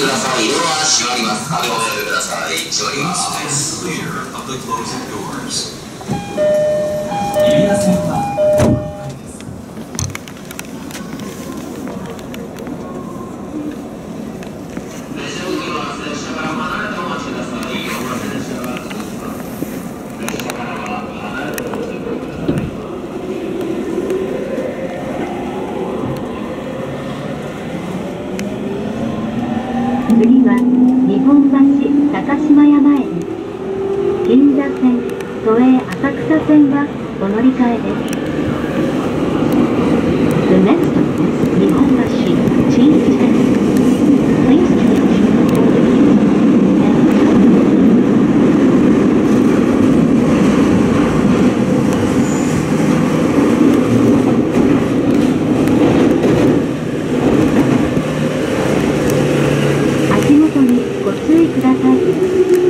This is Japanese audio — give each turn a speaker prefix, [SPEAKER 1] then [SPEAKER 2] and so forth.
[SPEAKER 1] ください。ドア閉まります。壁をおやめください。閉まりま
[SPEAKER 2] Please
[SPEAKER 1] す
[SPEAKER 3] 銀座線、都営浅草線はお乗り換えです。The next stop is 日本橋、新です。Thank you.